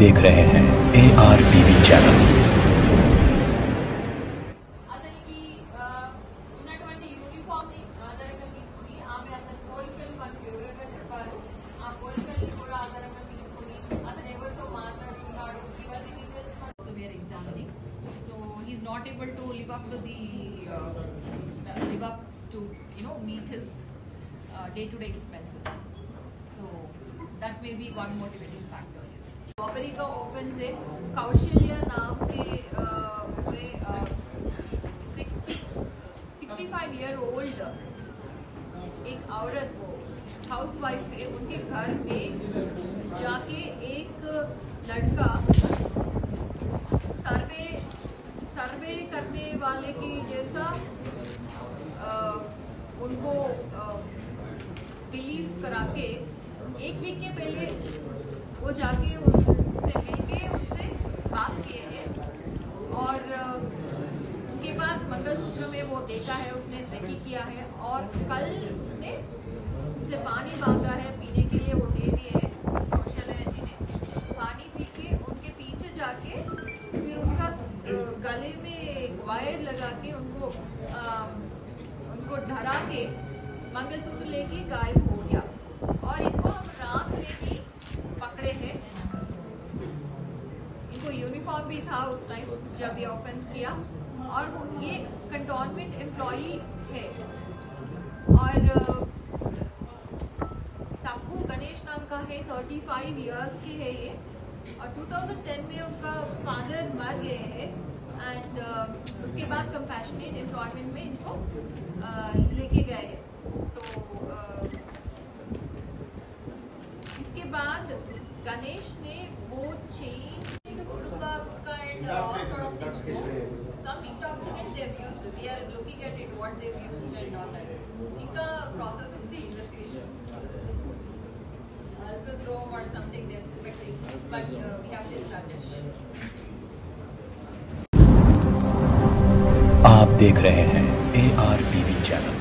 देख रहे हैं A R TV channel not able to live up to the uh, live up to you know meet his uh, day to day expenses so that may be one motivating factor yes robbery का offence है कौशल्या नाम के हुए sixty five year old एक औरत वो house wife है, उनके घर में जाके एक लड़का सर्वे सर्वे करने वाले की जैसा उनको बिलीव करा के, एक वीक के पहले वो जाके उनसे मंगलसूत्र में वो देखा है उसने सही किया है और कल उसने उनसे पानी मांगा है पीने के लिए वो दे दिए कौशल्या जी ने। पानी पी के उनके पीछे जाके फिर उनका गले में वायर लगा के उनको अ, उनको डरा के मंगलसूत्र लेके गायब हो गया। और इनको हम रात में ही पकड़े हैं। इनको यूनिफॉर्म भी था उस टाइम जब ये ऑफेंस किया। और वो ये कंटोनमेंट एम्प्लॉई है और अ, गणेश नाम का है 35 इयर्स के है ये। और 2010 में उनका फादर मर गए हैं एंड उसके बाद कंपैशनेट एम्प्लॉयमेंट में इनको लेके गए हैं। तो अ, इसके बाद गणेश ने वो of sort of things. Some intoxicants they've used we are looking at it what they've used and all that इनका process in the investigation Alcus Rome or something they're suspecting but uh, we have to establish आप देख रहे हैं A R TV channel